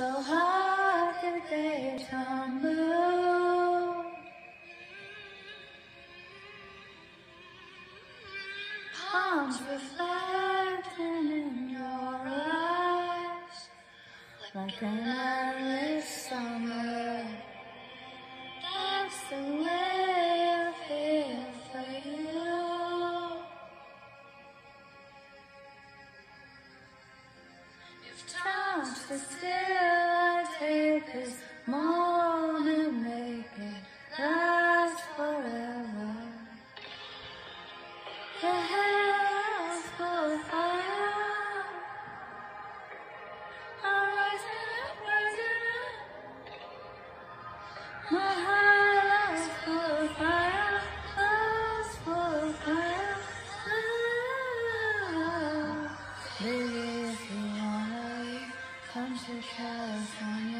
so hard that they blue. Palms reflecting in your eyes like an endless summer. That's the way I feel for you. If time stood still, this moment, make it last forever. Your hair's full of fire. I'm rising up, rising up. My heart full of fire, love's full of fire. Ah. Baby, if you wanna come to California,